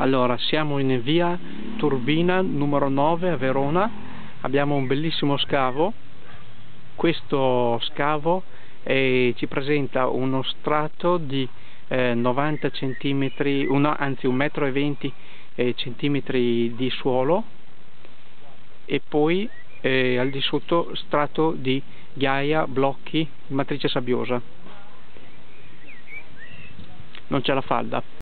Allora, siamo in via Turbina numero 9 a Verona, abbiamo un bellissimo scavo, questo scavo eh, ci presenta uno strato di eh, 90 cm, uno, anzi 1,20 m eh, centimetri di suolo e poi eh, al di sotto strato di ghiaia, blocchi, matrice sabbiosa. Non c'è la falda.